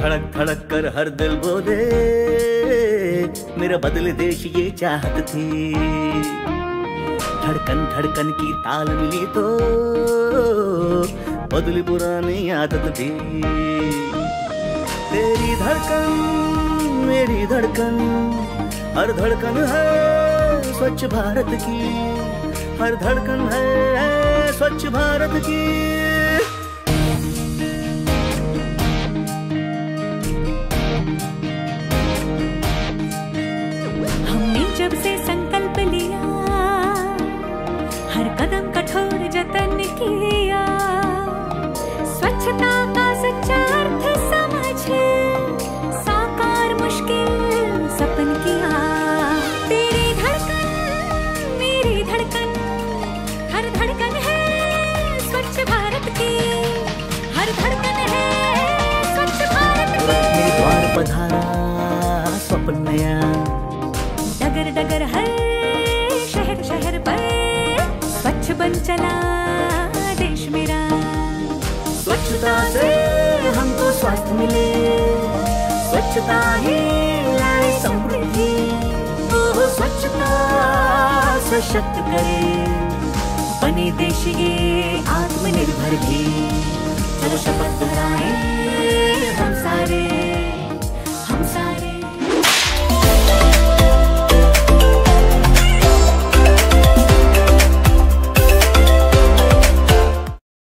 धड़क धड़क कर हर दिल बोले मेरा बदले देश ये चाहत थी। धड़कन धड़कन की ताल मिली तो बदली पुरानी आदत थी। तेरी धड़कन, मेरी धड़कन, हर धड़कन है स्वच्छ भारत की। हर धड़कन है स्वच्छ भारत की। जब से संकल्प लिया, हर कदम कठोर जतन किया। स्वच्छता का सच्चा अर्थ समझे, साकार मुश्किल सपन किया। तेरी धड़कन, मेरी धड़कन, हर धड़कन है स्वच्छ भारत की। हर धड़कन है स्वच्छ भारत की। द्वार पधारा स्वप्न नया। डगर डगर हर शहर शहर पर। स्वच्छ बन चला देश मेरा। स्वच्छता से हमको स्वास्थ्य मिले। स्वच्छता ही लाए समृद्धि। स्वच्छता सशक्त करे। बने देश ये आत्मनिर्भर भी।